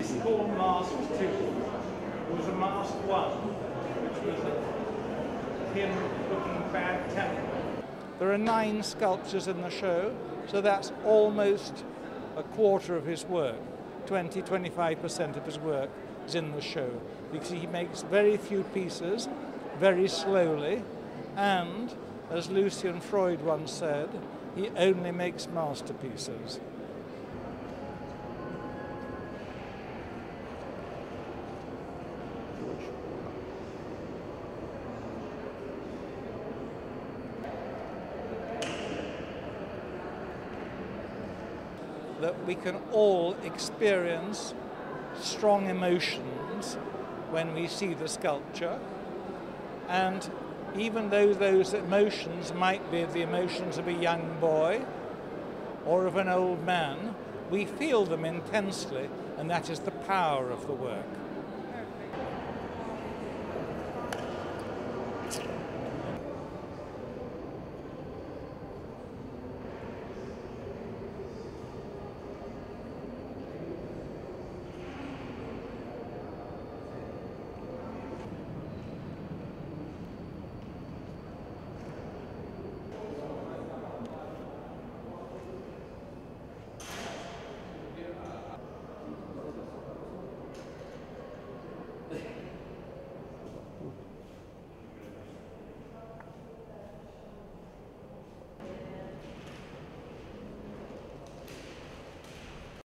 mask two. There was a mask one, which was him looking bad tempered. There are nine sculptures in the show, so that's almost a quarter of his work. 20 25% of his work is in the show because he makes very few pieces very slowly and as Lucian Freud once said he only makes masterpieces that we can all experience strong emotions when we see the sculpture. And even though those emotions might be the emotions of a young boy or of an old man, we feel them intensely, and that is the power of the work.